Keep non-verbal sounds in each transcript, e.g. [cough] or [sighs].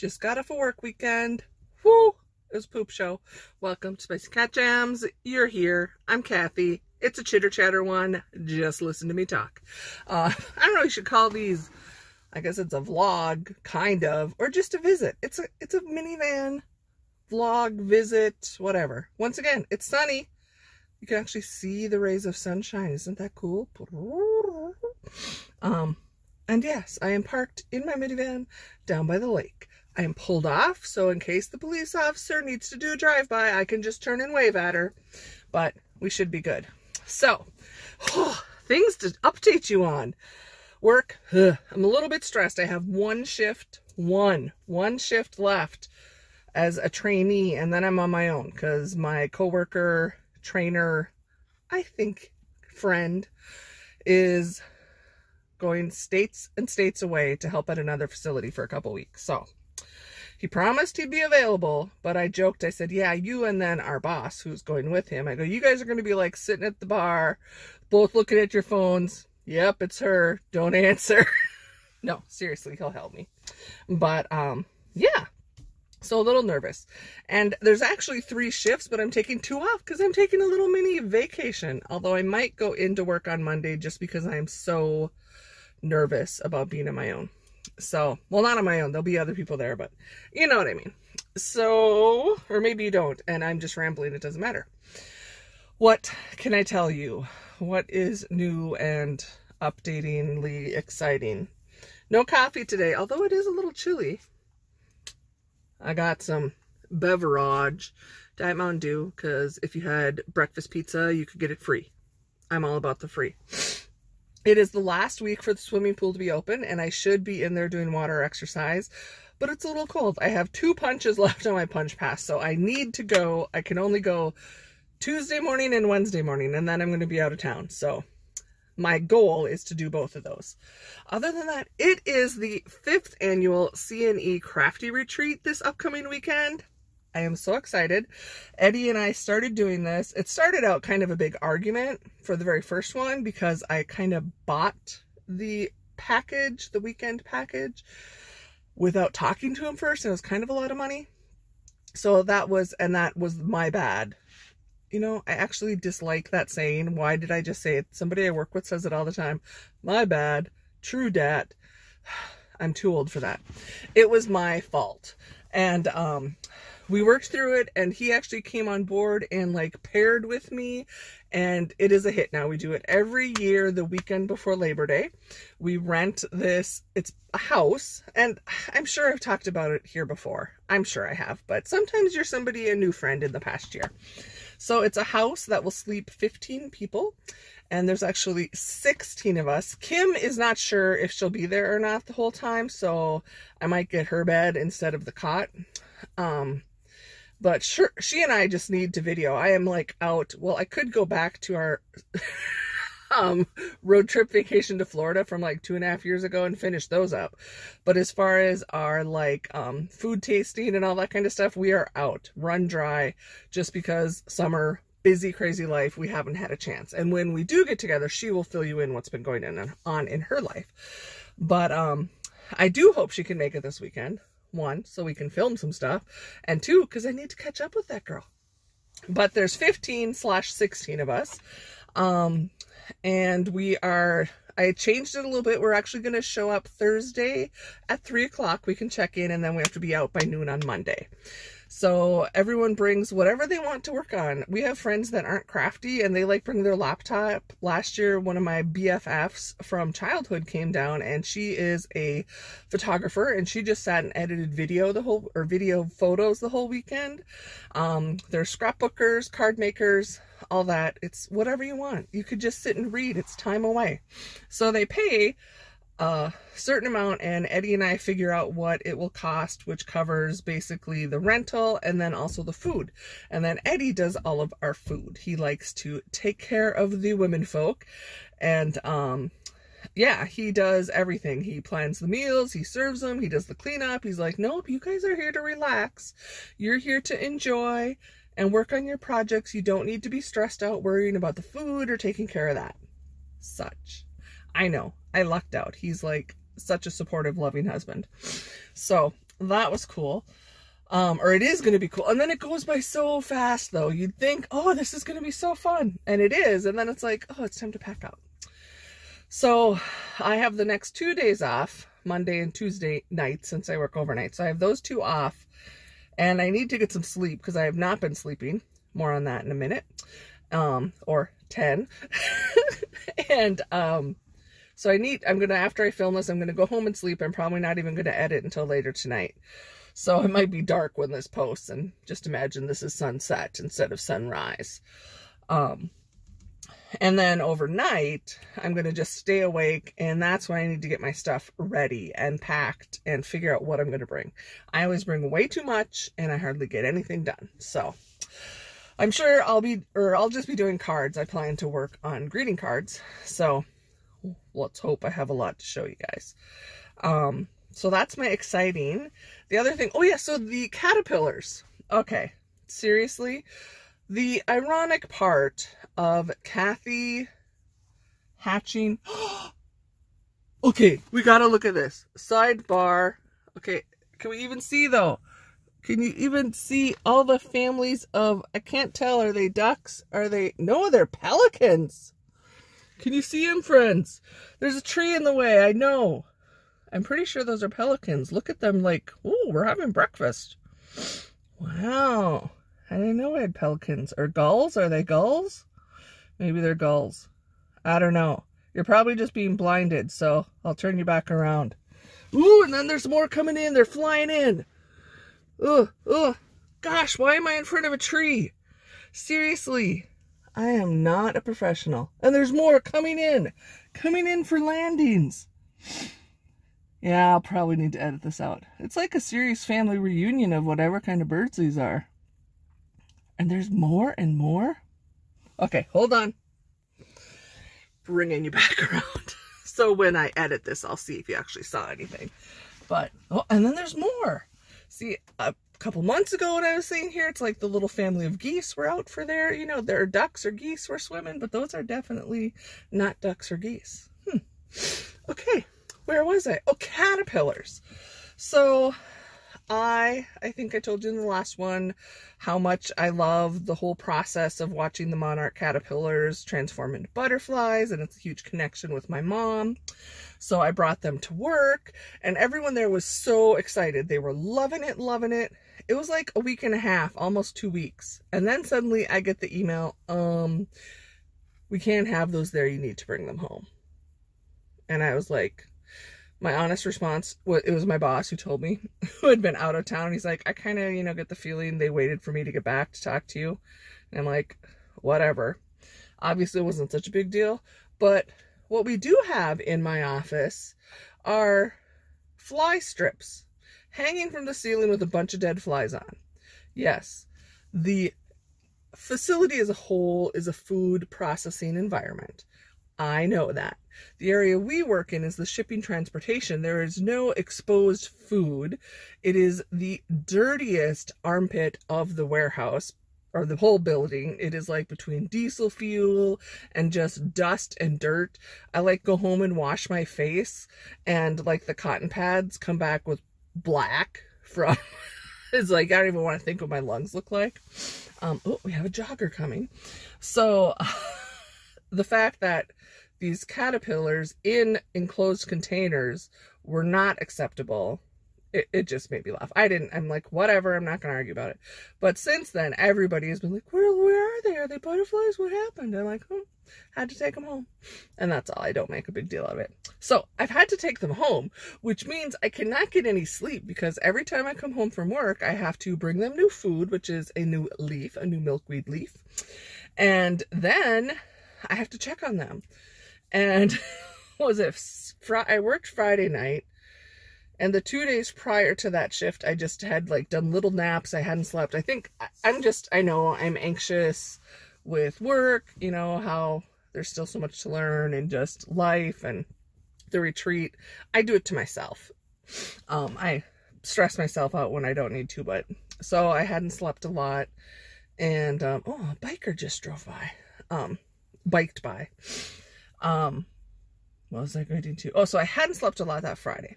Just got off a work weekend. Woo! It was a poop show. Welcome to Spicey Cat Jams. You're here. I'm Cathy. It's a chitter chatter one. Just listen to me talk. Uh, [laughs] I don't know. You should call these. I guess it's a vlog, kind of, or just a visit. It's a it's a minivan vlog, visit, whatever. Once again, it's sunny. You can actually see the rays of sunshine. Isn't that cool? Um, and yes, I am parked in my minivan down by the lake. I am pulled off, so in case the police officer needs to do a drive-by, I can just turn and wave at her. But we should be good. So, oh, [sighs] things to update you on. Work, ugh, [sighs] I'm a little bit stressed. I have one shift, one, one shift left as a trainee, and then I'm on my own because my coworker, trainer, I think friend is going states and states away to help at another facility for a couple weeks. So he promised he'd be available, but I joked. I said, yeah, you and then our boss who's going with him. I go, you guys are going to be like sitting at the bar, both looking at your phones. Yep, it's her. Don't [laughs] answer. no, seriously, he'll help me. But um, yeah, so a little nervous. And there's actually three shifts, but I'm taking two off because I'm taking a little mini vacation. Although I might go into work on Monday just because I'm so nervous about being on my own. So, well, not on my own. There'll be other people there, but you know what I mean. So, or maybe you don't, and I'm just rambling. It doesn't matter. What can I tell you? What is new and updatingly exciting? No coffee today, although it is a little chilly. I got some beverage, Diet Mountain Dew, because if you had breakfast pizza, you could get it free. I'm all about the free. It is the last week for the swimming pool to be open, and I should be in there doing water exercise, but it's a little cold. I have two punches [laughs] left on my punch pass, so I need to go. I can only go Tuesday morning and Wednesday morning, and then I'm going to be out of town. So my goal is to do both of those. Other than that, it is the fifth annual CNE Crafty Retreat this upcoming weekend. I am so excited. Eddie and I started doing this. It started out kind of a big argument for the very first one because I kind of bought the package, the weekend package, without talking to him first. And it was kind of a lot of money. So that was, and that was my bad you know, I actually dislike that saying. Why did I just say it? Somebody I work with says it all the time. My bad. True dat. [sighs] I'm too old for that. It was my fault. And um, we worked through it and he actually came on board and like paired with me and it is a hit now. We do it every year the weekend before Labor Day. We rent this, it's a house, and I'm sure I've talked about it here before. I'm sure I have, but sometimes you're somebody, a new friend in the past year. So it's a house that will sleep 15 people and there's actually 16 of us. Kim is not sure if she'll be there or not the whole time, so I might get her bed instead of the cot. Um, but sure, she and I just need to video. I am like out. Well, I could go back to our [laughs] um, road trip vacation to Florida from like two and a half years ago and finish those up. But as far as our like um, food tasting and all that kind of stuff, we are out, run dry, just because summer, busy, crazy life, we haven't had a chance. And when we do get together, she will fill you in what's been going on in her life. But um, I do hope she can make it this weekend. One, so we can film some stuff. And two, because I need to catch up with that girl. But there's 15 slash 16 of us. Um, and we are I changed it a little bit. We're actually going to show up Thursday at 3 o'clock. We can check in and then we have to be out by noon on Monday. So everyone brings whatever they want to work on. We have friends that aren't crafty and they like bring their laptop. Last year, one of my BFFs from childhood came down and she is a photographer and she just sat and edited video the whole, or video photos the whole weekend. Um, they're scrapbookers, card makers, all that. It's whatever you want. You could just sit and read. It's time away. So they pay a certain amount and Eddie and I figure out what it will cost, which covers basically the rental and then also the food. And then Eddie does all of our food. He likes to take care of the women folk and um yeah, he does everything. He plans the meals, he serves them, he does the cleanup. He's like, nope, you guys are here to relax. You're here to enjoy and work on your projects. You don't need to be stressed out worrying about the food or taking care of that. Such. I know. I lucked out. He's like such a supportive, loving husband. So that was cool. Um, or it is going to be cool. And then it goes by so fast, though. You'd think, oh, this is going to be so fun. And it is. And then it's like, oh, it's time to pack up. So I have the next two days off, Monday and Tuesday night, since I work overnight. So I have those two off. And I need to get some sleep because I have not been sleeping. More on that in a minute. Um, or 10. [laughs] and um, so I need, I'm going to, after I film this, I'm going to go home and sleep. I'm probably not even going to edit until later tonight. So it might be dark when this posts and just imagine this is sunset instead of sunrise. Um, and then overnight, I'm going to just stay awake and that's when I need to get my stuff ready and packed and figure out what I'm going to bring. I always bring way too much and I hardly get anything done. So I'm sure I'll be, or I'll just be doing cards. I plan to work on greeting cards. So let's hope I have a lot to show you guys. Um, so that's my exciting. The other thing, oh yeah, so the caterpillars. Okay, seriously, the ironic part of Kathy hatching. [gasps] okay, we gotta look at this. Sidebar. Okay, can we even see though? Can you even see all the families of, I can't tell, are they ducks? Are they, no, they're pelicans. Can you see him, friends? There's a tree in the way, I know. I'm pretty sure those are pelicans. Look at them like, oh, we're having breakfast. Wow. I didn't know I had pelicans. Or gulls? Are they gulls? Maybe they're gulls. I don't know. You're probably just being blinded, so I'll turn you back around. Ooh, and then there's more coming in. They're flying in. Ugh, ugh. Gosh, why am I in front of a tree? Seriously, I am not a professional. And there's more coming in. Coming in for landings. Yeah, I'll probably need to edit this out. It's like a serious family reunion of whatever kind of birds these are. And there's more and more? Okay, hold on. Bringing you back [laughs] around. so when I edit this, I'll see if you actually saw anything. But, oh, and then there's more. See, a couple months ago when I was saying here, it's like the little family of geese were out for there. You know, there are ducks or geese were swimming, but those are definitely not ducks or geese. Hmm. Okay where was I? Oh, caterpillars. So I, I think I told you in the last one how much I love the whole process of watching the monarch caterpillars transform into butterflies and it's a huge connection with my mom. So I brought them to work and everyone there was so excited. They were loving it, loving it. It was like a week and a half, almost two weeks. And then suddenly I get the email, um, we can't have those there. You need to bring them home. And I was like, my honest response was it was my boss who told me [laughs] who had been out of town he's like i kind of you know get the feeling they waited for me to get back to talk to you and i'm like whatever obviously it wasn't such a big deal but what we do have in my office are fly strips hanging from the ceiling with a bunch of dead flies on yes the facility as a whole is a food processing environment I know that. The area we work in is the shipping transportation. There is no exposed food. It is the dirtiest armpit of the warehouse or the whole building. It is like between diesel fuel and just dust and dirt. I like go home and wash my face and like the cotton pads come back with black from [laughs] it's like I don't even want to think what my lungs look like. Um oh, we have a jogger coming. So [laughs] the fact that these caterpillars in enclosed containers were not acceptable. It, it just made me laugh. I didn't, I'm like, whatever, I'm not going to argue about it. But since then, everybody has been like, where, where are they? Are they butterflies? What happened? I'm like, oh, had to take them home. And that's all. I don't make a big deal out of it. So I've had to take them home, which means I cannot get any sleep because every time I come home from work, I have to bring them new food, which is a new leaf, a new milkweed leaf. And then I have to check on them. And [laughs] was it? I worked Friday night. And the two days prior to that shift, I just had like done little naps. I hadn't slept. I think I'm just, I know I'm anxious with work, you know, how there's still so much to learn and just life and the retreat. I do it to myself. Um, I stress myself out when I don't need to, but so I hadn't slept a lot. And, um, oh, a biker just drove by, um, biked by. Um, what was I going to? Oh, so I hadn't slept a lot that Friday.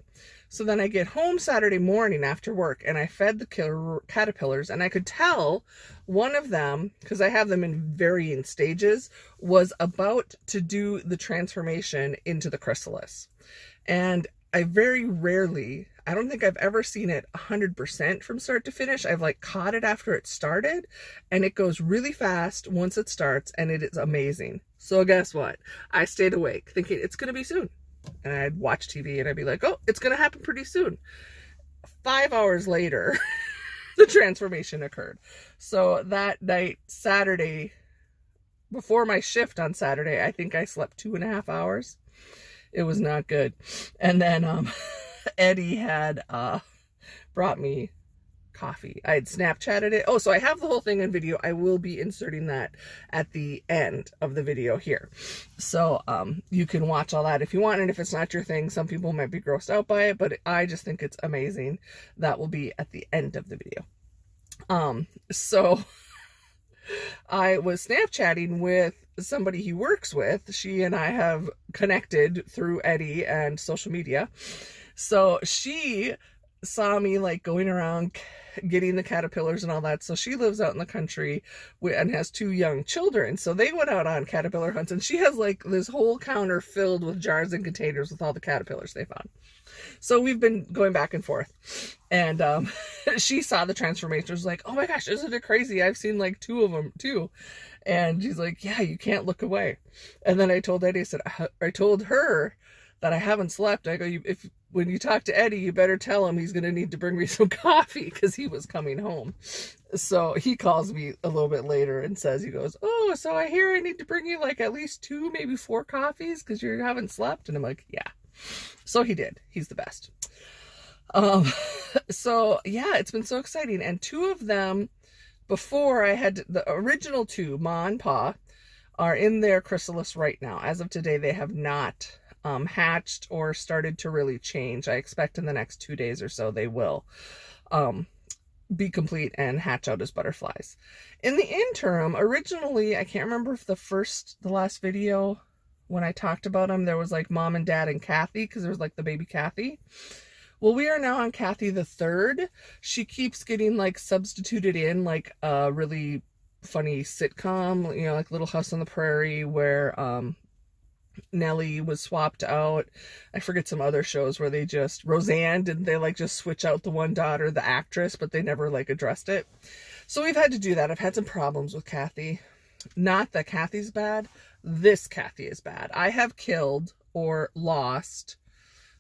So then I get home Saturday morning after work and I fed the caterpillars and I could tell one of them, because I have them in varying stages, was about to do the transformation into the chrysalis. And I very rarely, I don't think I've ever seen it 100% from start to finish. I've like caught it after it started and it goes really fast once it starts and it is amazing. So guess what? I stayed awake thinking it's going to be soon. And I'd watch TV and I'd be like, oh, it's going to happen pretty soon. Five hours later, [laughs] the transformation occurred. So that night, Saturday, before my shift on Saturday, I think I slept two and a half hours it was not good. And then um, [laughs] Eddie had uh, brought me coffee. I had Snapchatted it. Oh, so I have the whole thing in video. I will be inserting that at the end of the video here. So um, you can watch all that if you want. And if it's not your thing, some people might be grossed out by it, but I just think it's amazing. That will be at the end of the video. Um, so [laughs] I was Snapchatting with somebody he works with. She and I have connected through Eddie and social media. So she saw me like going around getting the caterpillars and all that. So she lives out in the country and has two young children. So they went out on caterpillar hunts and she has like this whole counter filled with jars and containers with all the caterpillars they found. So we've been going back and forth. And um, [laughs] she saw the transformation. Was like, oh my gosh, isn't it crazy? I've seen like two of them too. And she's like, yeah, you can't look away. And then I told Eddie, I said, I told her that I haven't slept. I go, if when you talk to Eddie, you better tell him he's going to need to bring me [laughs] some coffee because he was coming home. So he calls me a little bit later and says, he goes, oh, so I hear I need to bring you like at least two, maybe four coffees because you haven't slept. And I'm like, yeah. So he did. He's the best. Um, [laughs] so yeah, it's been so exciting. And two of them before I had the original two, Ma and Pa, are in their chrysalis right now. As of today, they have not um, hatched or started to really change. I expect in the next two days or so they will um, be complete and hatch out as butterflies. In the interim, originally, I can't remember if the first, the last video when I talked about them, there was like mom and dad and Kathy because there was like the baby Kathy. Well, we are now on Kathy the third. She keeps getting like substituted in like a really funny sitcom, you know, like Little House on the Prairie, where um, Nellie was swapped out. I forget some other shows where they just Roseanne didn't they like just switch out the one daughter, the actress, but they never like addressed it. So we've had to do that. I've had some problems with Kathy. Not that Kathy's bad. This Kathy is bad. I have killed or lost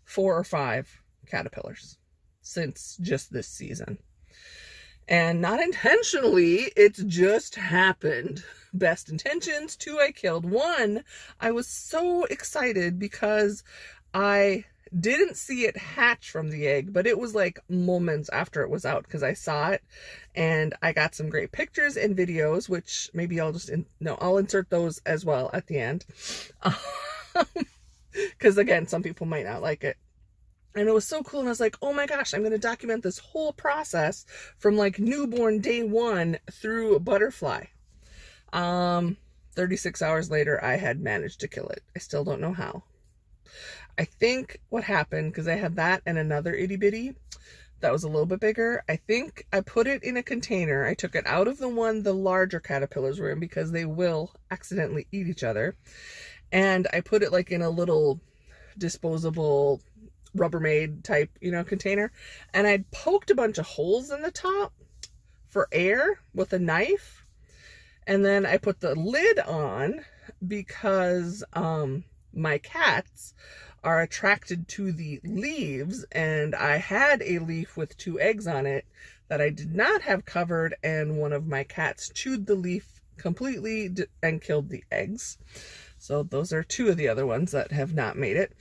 four or five caterpillars since just this season. And not intentionally, it's just happened. Best intentions, two I killed. One, I was so excited because I didn't see it hatch from the egg, but it was like moments after it was out because I saw it and I got some great pictures and videos, which maybe I'll just, in, no, I'll insert those as well at the end. [laughs] Because again, some people might not like it. And it was so cool. And I was like, oh my gosh, I'm going to document this whole process from like newborn day one through butterfly. Um, 36 hours later, I had managed to kill it. I still don't know how. I think what happened, because I had that and another itty bitty that was a little bit bigger. I think I put it in a container. I took it out of the one the larger caterpillars were in because they will accidentally eat each other. And I put it like in a little disposable Rubbermaid type, you know, container. And I'd poked a bunch of holes in the top for air with a knife. And then I put the lid on because um, my cats are attracted to the leaves and I had a leaf with two eggs on it that I did not have covered and one of my cats chewed the leaf completely and killed the eggs. So those are two of the other ones that have not made it.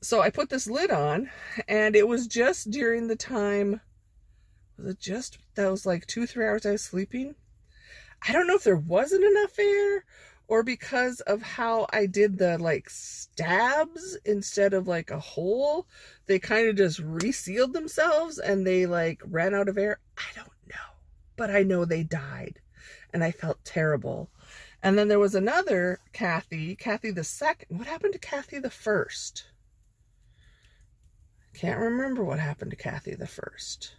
So I put this lid on and it was just during the time, was it just that was like two, three hours I was sleeping? I don't know if there wasn't enough air or because of how I did the like stabs instead of like a hole, they kind of just resealed themselves and they like ran out of air. I don't know, but I know they died. and I felt terrible. And then there was another Kathy, Kathy the second. What happened to Kathy the first? Can't remember what happened to Kathy the first.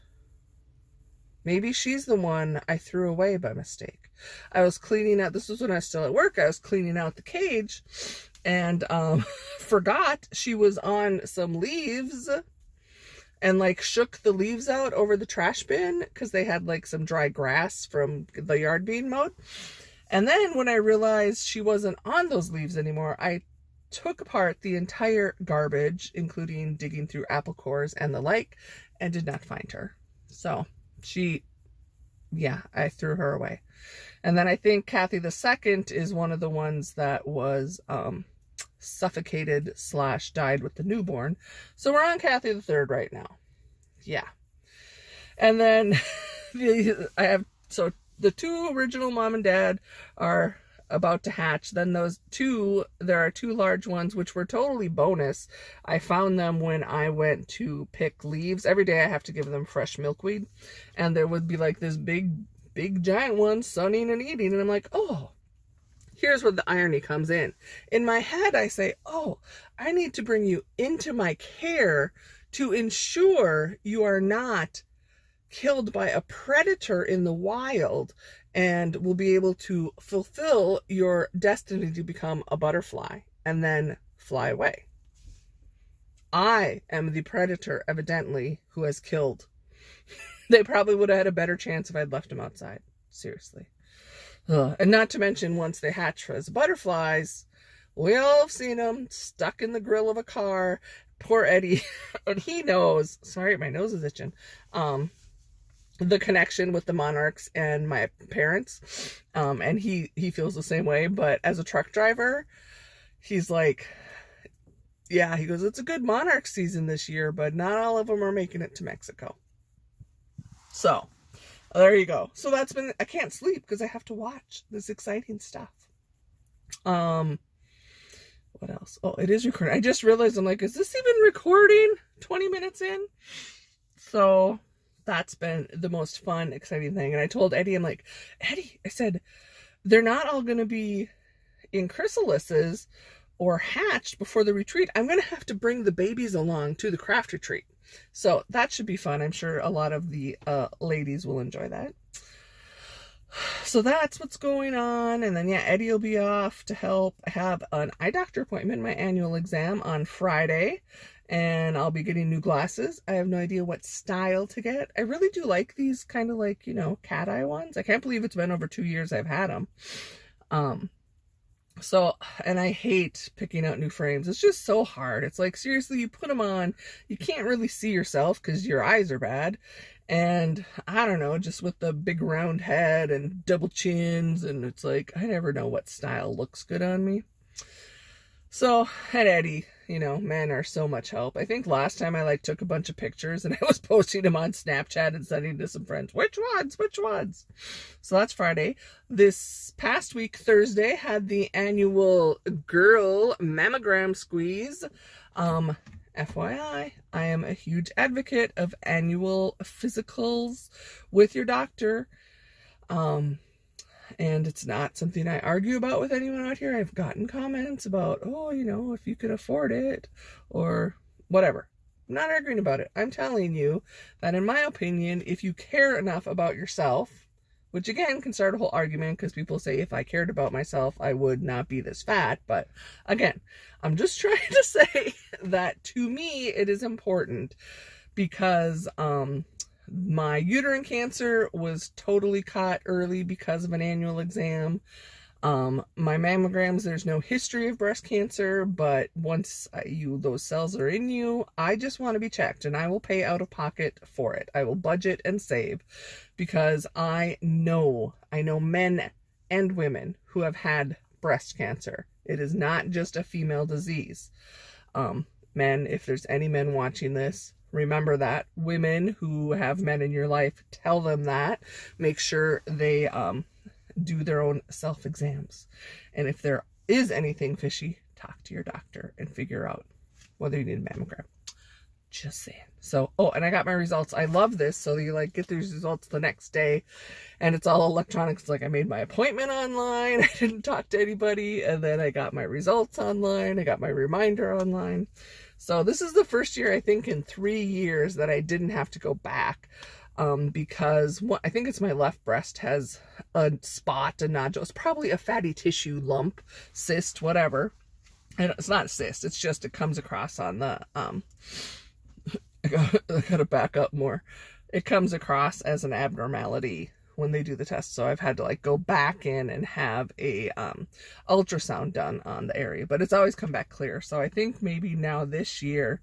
Maybe she's the one I threw away by mistake. I was cleaning out, this was when I was still at work, I was cleaning out the cage and um, [laughs] forgot she was on some leaves and like shook the leaves out over the trash bin because they had like some dry grass from the yard being mowed. And then when I realized she wasn't on those leaves anymore, I took apart the entire garbage, including digging through apple cores and the like, and did not find her. So she, yeah, I threw her away. And then I think Kathy the second is one of the ones that was um, suffocated slash died with the newborn. So we're on Kathy the third right now. Yeah. And then [laughs] the, I have, so the two original mom and dad are about to hatch. Then those two, there are two large ones, which were totally bonus. I found them when I went to pick leaves. Every day I have to give them fresh milkweed. And there would be like this big, big giant one sunning and eating. And I'm like, oh, here's where the irony comes in. In my head, I say, oh, I need to bring you into my care to ensure you are not killed by a predator in the wild and will be able to fulfill your destiny to become a butterfly and then fly away. I am the predator, evidently, who has killed. [laughs] they probably would have had a better chance if I'd left them outside. Seriously. Ugh. And not to mention, once they hatch as butterflies, we all have seen them stuck in the grill of a car. Poor Eddie, [laughs] and he knows. Sorry, my nose is itching. Um, the connection with the monarchs and my parents. Um and he he feels the same way but as a truck driver he's like yeah he goes it's a good monarch season this year but not all of them are making it to mexico. So there you go. So that's been i can't sleep because i have to watch this exciting stuff. Um what else? Oh it is recording. I just realized i'm like is this even recording? 20 minutes in. So that's been the most fun, exciting thing. And I told Eddie, I'm like, Eddie, I said, they're not all going to be in chrysalises or hatched before the retreat. I'm going to have to bring the babies along to the craft retreat. So that should be fun. I'm sure a lot of the uh, ladies will enjoy that. [sighs] So that's what's going on. And then, yeah, Eddie will be off to help. I have an eye doctor appointment, my annual exam on Friday and I'll be getting new glasses. I have no idea what style to get. I really do like these kind of like, you know, cat eye ones. I can't believe it's been over two years I've had them. Um, so, and I hate picking out new frames. It's just so hard. It's like, seriously, you put them on, you can't really see yourself because your eyes are bad. And I don't know, just with the big round head and double chins, and it's like, I never know what style looks good on me. So, and Eddie, you know, men are so much help. I think last time I like took a bunch of pictures and [laughs] I was posting them on Snapchat and sending to some friends. Which ones? Which ones? So that's Friday. This past week, Thursday, had the annual girl mammogram squeeze. Um, FYI, I am a huge advocate of annual physicals with your doctor. Um, and it's not something I argue about with anyone out here. I've gotten comments about, oh, you know, if you can afford it or whatever. I'm not arguing about it. I'm telling you that, in my opinion, if you care enough about yourself, which again can start a whole argument because people say if I cared about myself, I would not be this fat. But again, I'm just [laughs] trying to say that to me, it is important because um, my uterine cancer was totally caught early because of an annual exam. Um, my mammograms, there's no history of breast cancer, but once you those cells are in you, I just want to be checked and I will pay out of pocket for it. I will budget and save because I know, I know men and women who have had breast cancer. It is not just a female disease. Um, men, if there's any men watching this, remember that women who have men in your life tell them that make sure they um, do their own self exams and if there is anything fishy talk to your doctor and figure out whether you need a mammogram Just saying. So, oh, and I got my results. I love this. So you like get these results the next day and it's all electronic. Like I made my appointment online. [laughs] I didn't talk to anybody. And then I got my results online. I got my reminder online. So this is the first year, I think, in three years that I didn't have to go back um, because what, I think it's my left breast has a spot, a nodule. It's probably a fatty tissue lump, cyst, whatever. And it's not cyst. It's just it comes across on the um, [laughs] I gotta back up more. It comes across as an abnormality when they do the test. So I've had to like go back in and have a um, ultrasound done on the area, but it's always come back clear. So I think maybe now this year,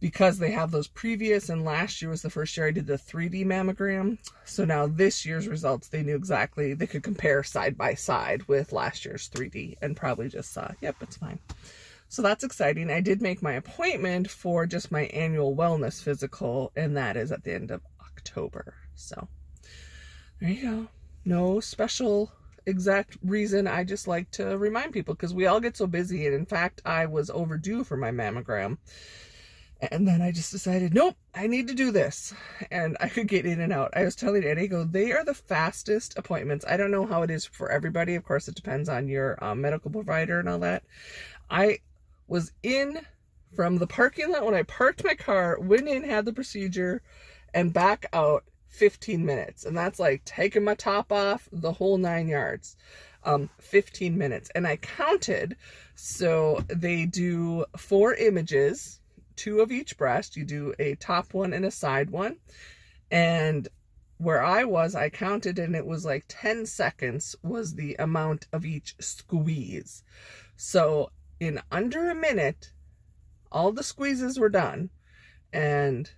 because they have those previous and last year was the first year I did the 3D mammogram. So now this year's results, they knew exactly, they could compare side by side with last year's 3D and probably just saw, yep, it's fine. So that's exciting. I did make my appointment for just my annual wellness physical, and that is at the end of October. So there you go. No special exact reason. I just like to remind people because we all get so busy. And in fact, I was overdue for my mammogram. And then I just decided, nope, I need to do this. And I could get in and out. I was telling Eddie, go, they are the fastest appointments. I don't know how it is for everybody. Of course, it depends on your um, medical provider and all that. I was in from the parking lot when I parked my car, went in, had the procedure, and back out 15 minutes. And that's like taking my top off, the whole nine yards. Um, 15 minutes. And I counted. So they do four images, two of each breast. You do a top one and a side one. And where I was, I counted and it was like 10 seconds was the amount of each squeeze. So in under a minute, all the squeezes were done. And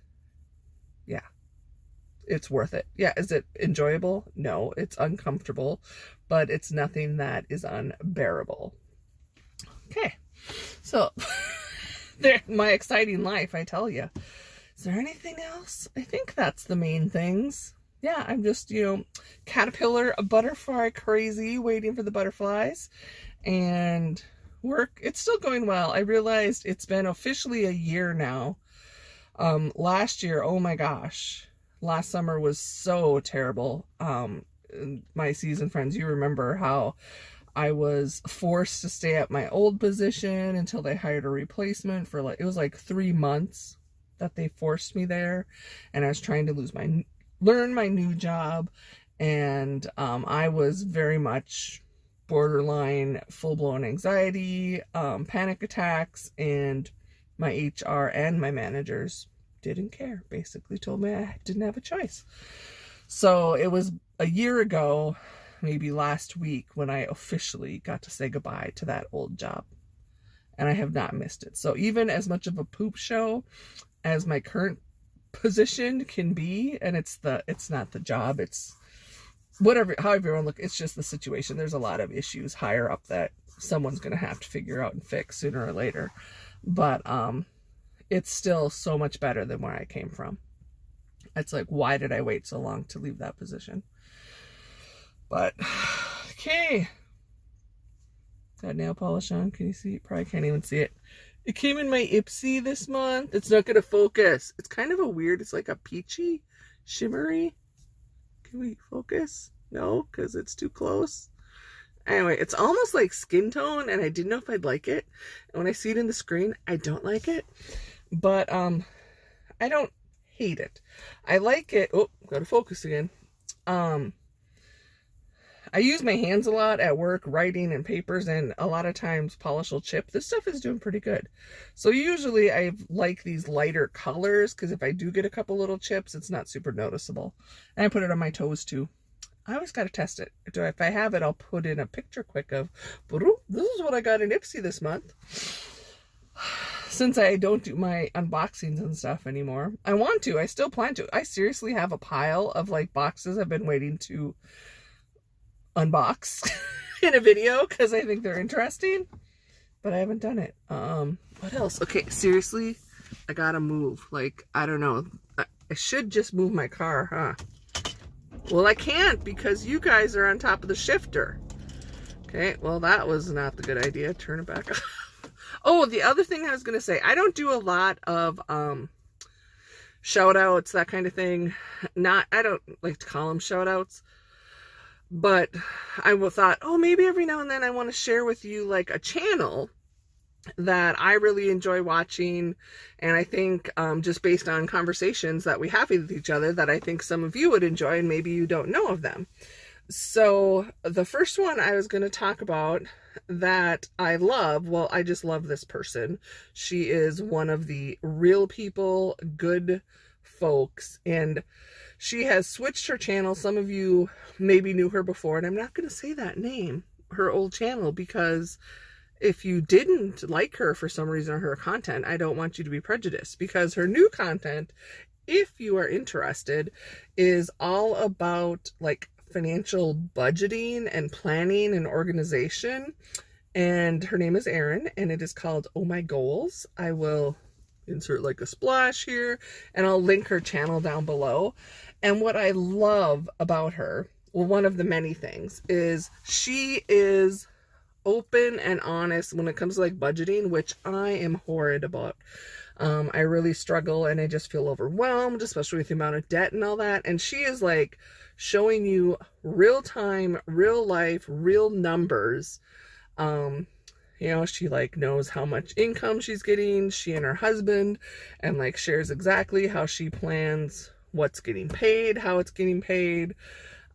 it's worth it. Yeah, is it enjoyable? No, it's uncomfortable, but it's nothing that is unbearable. Okay, so [laughs] there, my exciting life, I tell you. Is there anything else? I think that's the main things. Yeah, I'm just, you know, caterpillar, a butterfly crazy, waiting for the butterflies. And work, it's still going well. I realized it's been officially a year now. Um, last year, oh my gosh, last summer was so terrible. Um, my season friends, you remember how I was forced to stay at my old position until they hired a replacement for like, it was like three months that they forced me there. And I was trying to lose my, learn my new job. And um, I was very much borderline full-blown anxiety, um, panic attacks, and my HR and my managers didn't care. Basically told me I didn't have a choice. So it was a year ago, maybe last week, when I officially got to say goodbye to that old job. And I have not missed it. So even as much of a poop show as my current position can be, and it's the it's not the job, it's whatever, want to look, it's just the situation. There's a lot of issues higher up that someone's going to have to figure out and fix sooner or later. But um, it's still so much better than where I came from. It's like, why did I wait so long to leave that position? But, [sighs] okay. Got nail polish on. Can you see? Probably can't even see it. It came in my Ipsy this month. It's not going to focus. It's kind of a weird, it's like a peachy, shimmery can we focus? No, because it's too close. Anyway, it's almost like skin tone, and I didn't know if I'd like it. And when I see it in the screen, I don't like it. But um, I don't hate it. I like it. Oh, got to focus again. Um, I use my hands a lot at work, writing and papers, and a lot of times polish will chip. This stuff is doing pretty good. So usually I like these lighter colors because if I do get a couple little chips, it's not super noticeable. And I put it on my toes too. I always got to test it. If I have it, I'll put in a picture quick of, this is what I got in Ipsy this month. Since I don't do my unboxings and stuff anymore. I want to. I still plan to. I seriously have a pile of like boxes I've been waiting to unbox [laughs] in a video because I think they're interesting, but I haven't done it. Um, what else? Okay, seriously, I gotta move. Like, I don't know. I, I should just move my car, huh? Well, I can't because you guys are on top of the shifter. Okay, well, that was not the good idea. Turn it back [laughs] off. Oh, the other thing I was going to say, I don't do a lot of um, shout outs, that kind of thing. Not, I don't like to call them shout outs. But I thought, oh, maybe every now and then I want to share with you like a channel that I really enjoy watching. And I think um, just based on conversations that we have with each other, that I think some of you would enjoy and maybe you don't know of them. So the first one I was going to talk about that I love, well, I just love this person. She is one of the real people, good folks, and she has switched her channel. Some of you maybe knew her before, and I'm not going to say that name, her old channel, because if you didn't like her for some reason or her content, I don't want you to be prejudiced because her new content, if you are interested, is all about like financial budgeting and planning and organization. And her name is Erin, and it is called Oh My Goals. I will insert like a splash here, and I'll link her channel down below. And what I love about her, well, one of the many things, is she is open and honest when it comes to like budgeting, which I am horrid about. Um, I really struggle and I just feel overwhelmed, especially with the amount of debt and all that. And she is like showing you real time, real life, real numbers. Um, you know, she like knows how much income she's getting, she and her husband, and like shares exactly how she plans what's getting paid, how it's getting paid.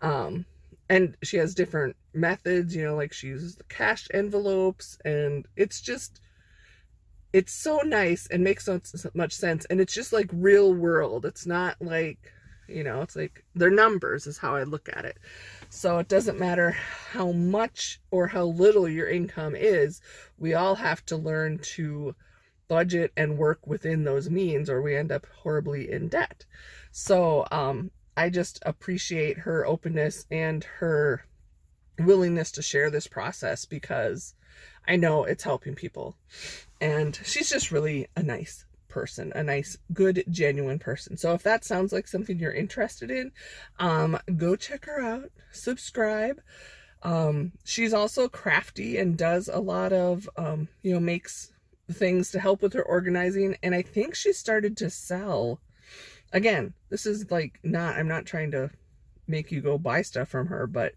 Um, and she has different methods, you know, like she uses the cash envelopes and it's just it's so nice and makes so much sense and it's just like real world. It's not like, you know, it's like their numbers is how I look at it. So it doesn't matter how much or how little your income is, we all have to learn to budget and work within those means or we end up horribly in debt. So, um I just appreciate her openness and her willingness to share this process because I know it's helping people. And she's just really a nice person, a nice, good, genuine person. So if that sounds like something you're interested in, um, go check her out, subscribe. Um, she's also crafty and does a lot of, um, you know, makes things to help with her organizing. And I think she started to sell again, this is like not, I'm not trying to make you go buy stuff from her, but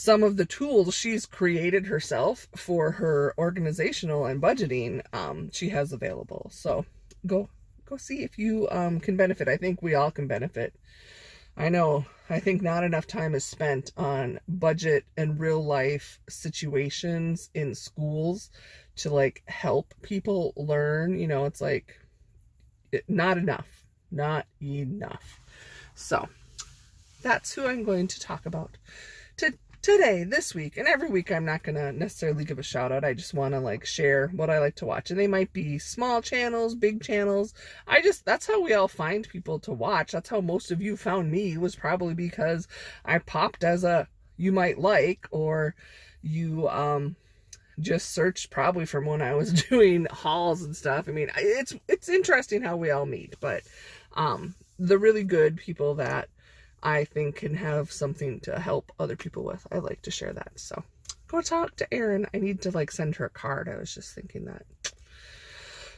some of the tools she's created herself for her organizational and budgeting, um, she has available. So go, go see if you um, can benefit. I think we all can benefit. I know, I think not enough time is spent on budget and real life situations in schools to like help people learn. You know, it's like not enough not enough. So that's who I'm going to talk about to today, this week, and every week I'm not going to necessarily give a shout out. I just want to like share what I like to watch. And they might be small channels, big channels. I just, that's how we all find people to watch. That's how most of you found me was probably because I popped as a you might like or you, um, just searched probably from when I was [laughs] doing hauls and stuff. I mean, it's it's interesting how we all meet, but um, the really good people that I think can have something to help other people with. I like to share that. So go talk to Erin. I need to like send her a card. I was just thinking that.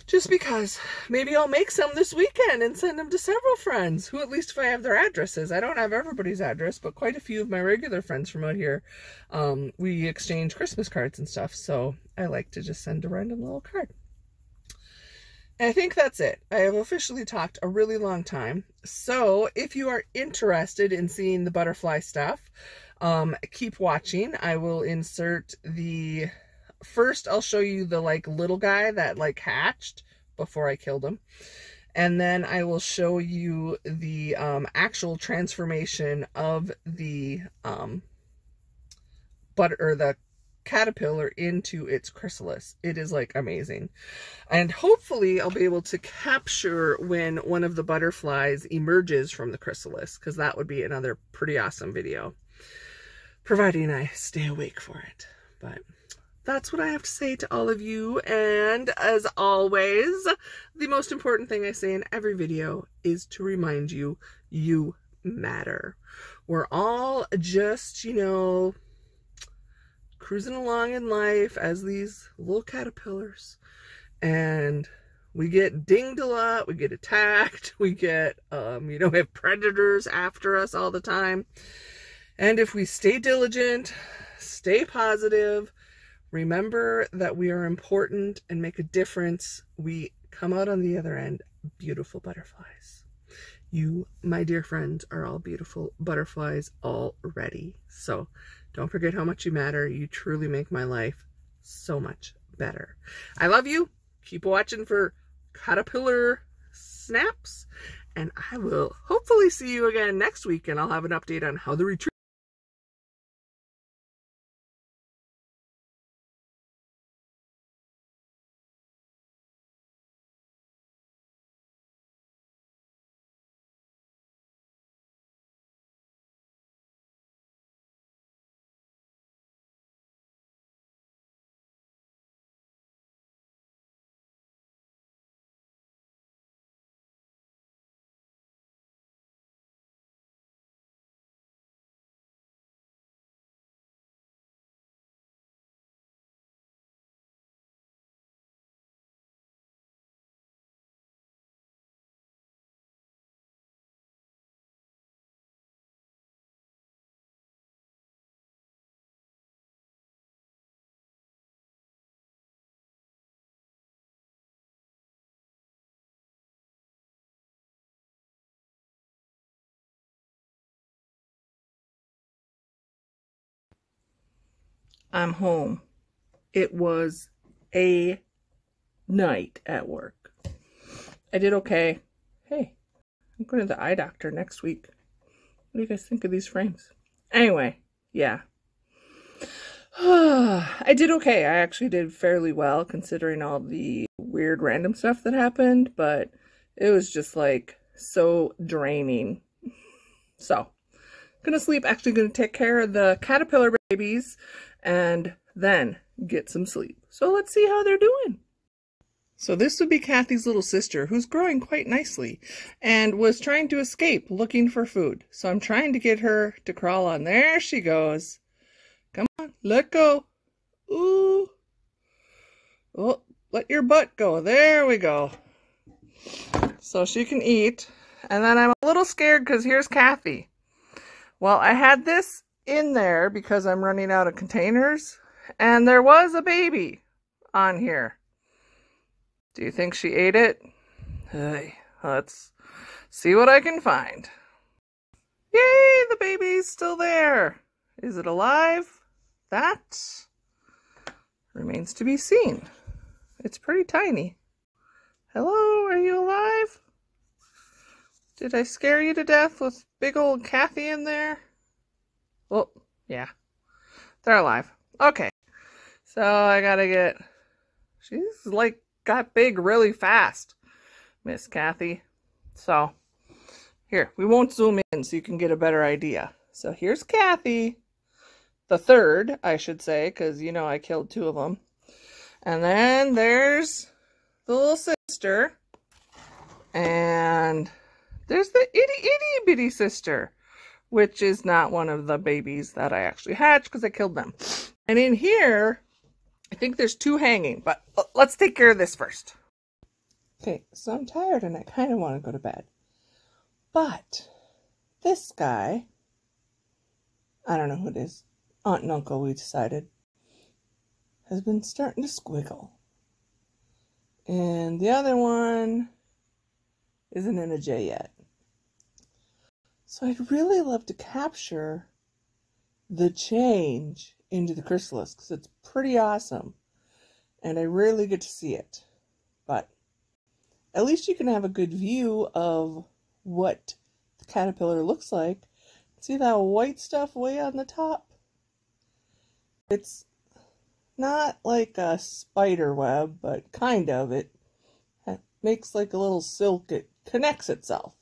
Just because maybe I'll make some this weekend and send them to several friends who at least if I have their addresses. I don't have everybody's address, but quite a few of my regular friends from out here, um, we exchange Christmas cards and stuff. So I like to just send a random little card. I think that's it. I have officially talked a really long time. So if you are interested in seeing the butterfly stuff, um, keep watching. I will insert the, first I'll show you the like little guy that like hatched before I killed him. And then I will show you the um, actual transformation of the um, butter or the caterpillar into its chrysalis. It is like amazing. And hopefully I'll be able to capture when one of the butterflies emerges from the chrysalis because that would be another pretty awesome video. Providing I stay awake for it. But that's what I have to say to all of you. And as always, the most important thing I say in every video is to remind you, you matter. We're all just, you know, cruising along in life as these little caterpillars. And we get dinged a lot, we get attacked, [laughs] we get, um, you know, we have predators after us all the time. And if we stay diligent, stay positive, remember that we are important and make a difference, we come out on the other end beautiful butterflies. You, my dear friends, are all beautiful butterflies already. So don't forget how much you matter. You truly make my life so much better. I love you. Keep watching for caterpillar snaps. And I will hopefully see you again next week and I'll have an update on how the retreat I'm home. It was a night at work. I did okay. Hey, I'm going to the eye doctor next week. What do you guys think of these frames? Anyway, yeah. [sighs] I did okay. I actually did fairly well considering all the weird random stuff that happened, but it was just like so draining. [laughs] So, gonna sleep. Actually, gonna take care of the caterpillar babies and then get some sleep. So let's see how they're doing. So this would be Cathy's little sister, who's growing quite nicely, and was trying to escape looking for food. So I'm trying to get her to crawl on. There she goes. Come on, let go. Ooh. Oh, let your butt go. There we go. So she can eat. And then I'm a little scared because here's Cathy. Well, I had this in there because I'm running out of containers. And there was a baby on here. Do you think she ate it? Hey, let's see what I can find. Yay, the baby's still there. Is it alive? That remains to be seen. It's pretty tiny. Hello, are you alive? Did I scare you to death with big old Cathy in there? Well, yeah. They're alive. Okay. So I gotta get... She's like got big really fast, Miss Cathy. So, here, we won't zoom in so you can get a better idea. So here's Cathy. The third, I should say, because you know I killed two of them. And then there's the little sister. And there's the itty itty bitty sister which is not one of the babies that I actually hatched because I killed them. And in here, I think there's two hanging, but uh, let's take care of this first. Okay, so I'm tired and I kind of want to go to bed. But this guy, I don't know who it is, aunt and uncle, we decided, has been starting to squiggle. And the other one isn't in a J yet. So I'd really love to capture the change into the chrysalis because it's pretty awesome. And I rarely get to see it. But at least you can have a good view of what the caterpillar looks like. See that white stuff way on the top? It's not like a spider web, but kind of. It makes like a little silk. It connects itself.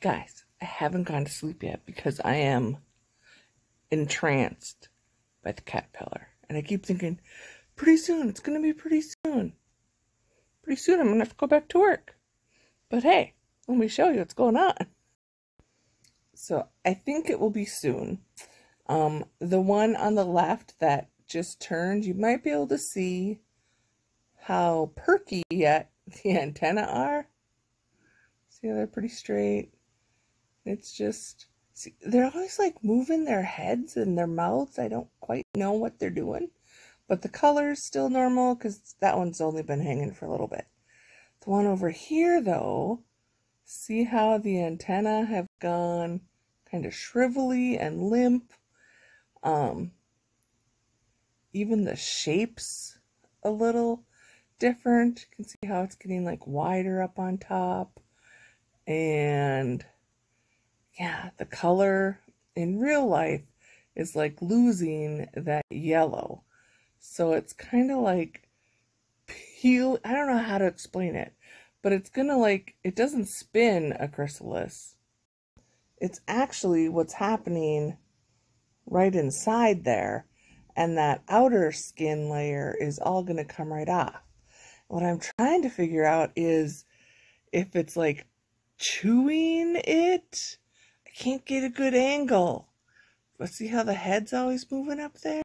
Guys, I haven't gone to sleep yet because I am entranced by the caterpillar. And I keep thinking, pretty soon, it's going to be pretty soon. Pretty soon, I'm going to have to go back to work. But hey, let me show you what's going on. So I think it will be soon. Um, the one on the left that just turned, you might be able to see how perky yet the [laughs] antenna are. See, they're pretty straight. It's just, see, they're always like moving their heads and their mouths. I don't quite know what they're doing. But the color's still normal because that one's only been hanging for a little bit. The one over here, though, see how the antenna have gone kind of shrivelly and limp. Um, even the shapes a little different. You can see how it's getting like wider up on top. And yeah, the color in real life is like losing that yellow. So it's kind of like peel. I don't know how to explain it, but it's gonna like, it doesn't spin a chrysalis. It's actually what's happening right inside there. And that outer skin layer is all gonna come right off. What I'm trying to figure out is if it's like chewing it can't get a good angle. But see how the head's always moving up there?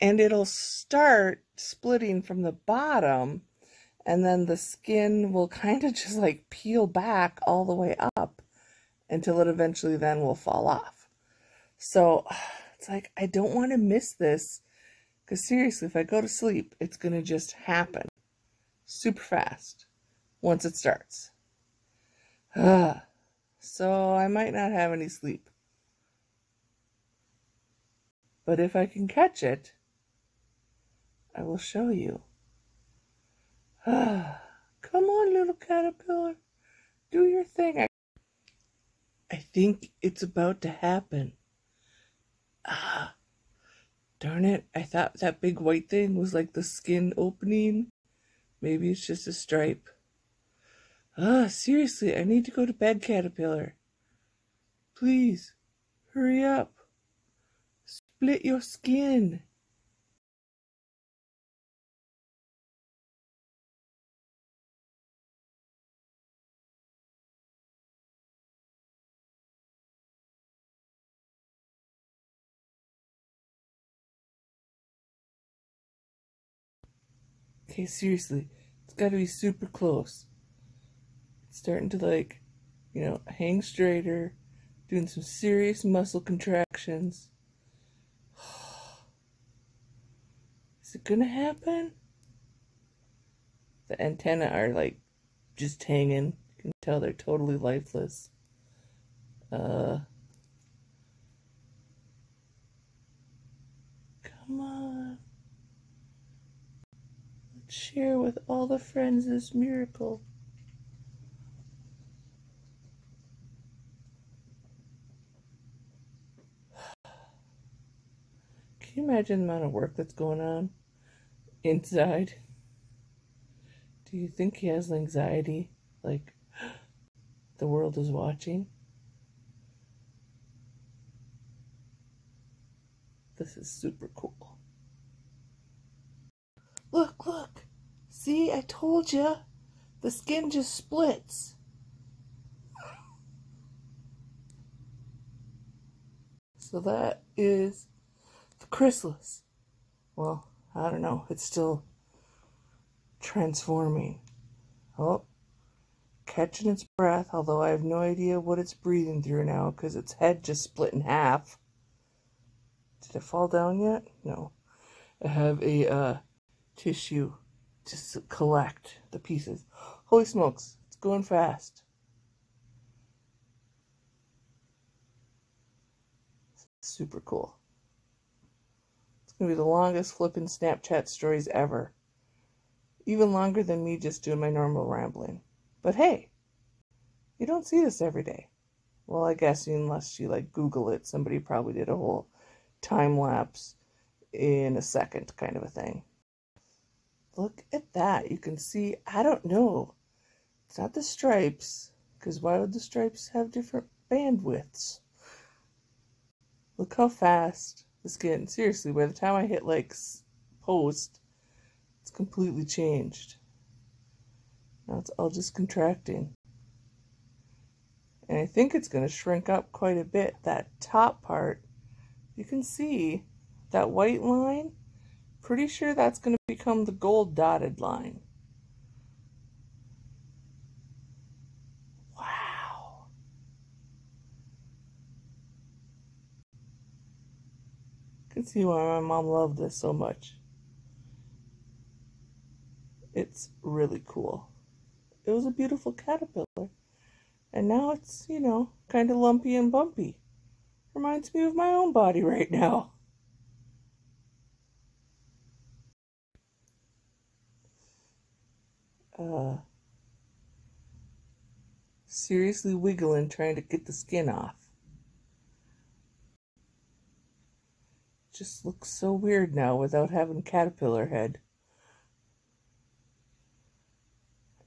And it'll start splitting from the bottom and then the skin will kind of just like peel back all the way up until it eventually then will fall off. So [sighs] it's like, I don't want to miss this because seriously, if I go to sleep, it's going to just happen super fast once it starts. [sighs] Ah so I might not have any sleep. But if I can catch it, I will show you. [sighs] Come on, little caterpillar. Do your thing. I, I think it's about to happen. Ah, darn it. I thought that big white thing was like the skin opening. Maybe it's just a stripe. Ah, seriously, I need to go to bed, Caterpillar. Please, hurry up. Split your skin. Okay, seriously, it's got to be super close starting to like, you know, hang straighter, doing some serious muscle contractions. [sighs] Is it gonna happen? The antennae are like just hanging. You can tell they're totally lifeless. Uh, come on. Let's share with all the friends this miracle. Can you imagine the amount of work that's going on inside? Do you think he has anxiety? Like, [gasps] the world is watching? This is super cool. Look, look. See, I told you. The skin just splits. [laughs] So that is chrysalis. Well, I don't know. It's still transforming. Oh, catching its breath, although I have no idea what it's breathing through now because its head just split in half. Did it fall down yet? No. I have a uh, tissue to collect the pieces. Holy smokes, it's going fast. Super cool gonna be the longest flipping Snapchat stories ever. Even longer than me just doing my normal rambling. But hey, you don't see this every day. Well, I guess unless you like Google it, somebody probably did a whole time lapse in a second kind of a thing. Look at that. You can see, I don't know. It's not the stripes. Because why would the stripes have different bandwidths? Look how fast the skin, seriously, by the time I hit like post, it's completely changed. Now it's all just contracting. And I think it's going to shrink up quite a bit. That top part, you can see that white line. Pretty sure that's going to become the gold dotted line. Wow. You can see why my mom loved this so much. It's really cool. It was a beautiful caterpillar. And now it's, you know, kind of lumpy and bumpy. Reminds me of my own body [laughs] right now. Uh, seriously wiggling trying to get the skin off. Just looks so weird now without having caterpillar head.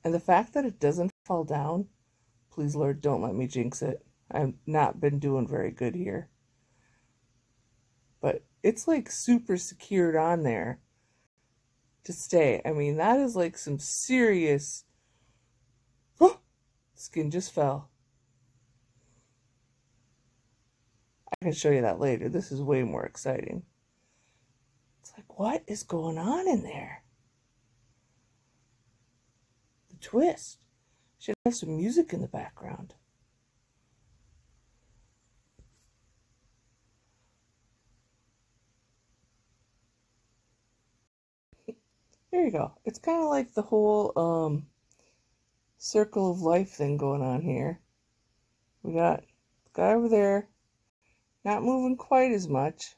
And the fact that it doesn't fall down, please Lord, don't let me jinx it. I've not been doing very good here. But it's like super secured on there to stay. I mean, that is like some serious. Oh, [gasps] skin just fell. I can show you that later. This is way more exciting. It's like, what is going on in there? The twist. Should have some music in the background. [laughs] There you go. It's kind of like the whole um, circle of life thing going on here. We got the guy over there not moving quite as much.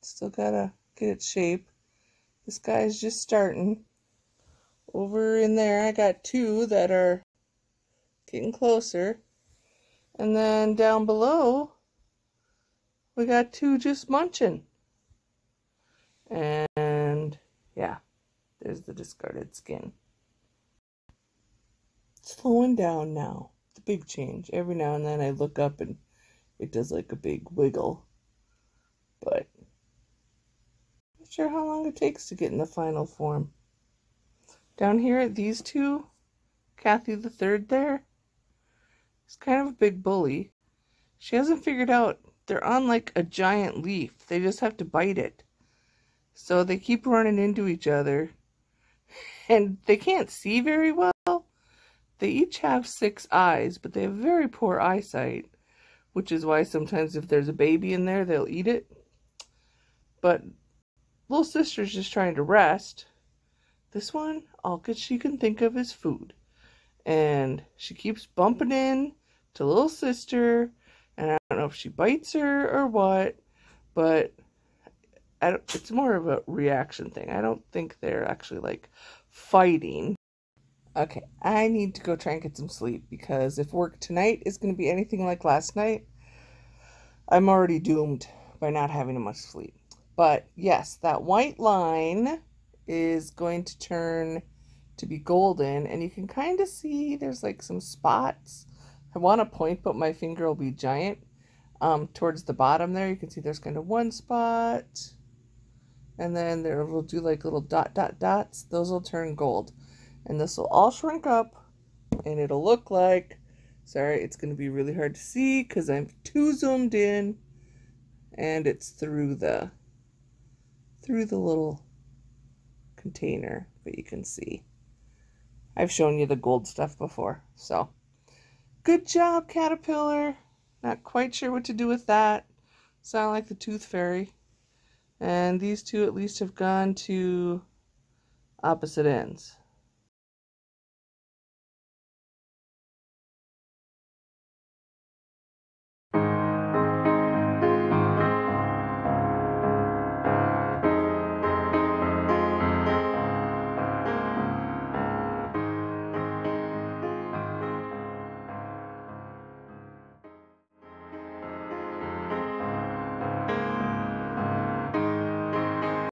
Still gotta get its shape. This guy's just starting. Over in there, I got two that are getting closer. And then down below, we got two just munching. And yeah, there's the discarded skin. Slowing down now. The big change. Every now and then I look up and it does like a big wiggle. But not sure how long it takes to get in the final form. Down here, these two, Cathy the third there, is kind of a big bully. She hasn't figured out they're on like a giant leaf. They just have to bite it. So they keep running into each other. [laughs] And they can't see very well. They each have six eyes, but they have very poor eyesight. Which is why sometimes if there's a baby in there, they'll eat it. But little sister's just trying to rest. This one, all she can think of is food. And she keeps bumping in to little sister. And I don't know if she bites her or what. But it's more of a reaction thing. I don't think they're actually like fighting. Okay, I need to go try and get some sleep because if work tonight is going to be anything like last night, I'm already doomed by not having much sleep. But yes, that white line is going to turn to be golden and you can kind of see there's like some spots. I want to point, but my finger will be giant. Um, towards the bottom there, you can see there's kind of one spot. And then there will do like little dot, dot, dots. Those will turn gold. And this will all shrink up and it'll look like, sorry, it's going to be really hard to see because I'm too zoomed in and it's through the, through the little container, but you can see. I've shown you the gold stuff before, so good job, Caterpillar. Not quite sure what to do with that. Sound like the Tooth Fairy. And these two at least have gone to opposite ends.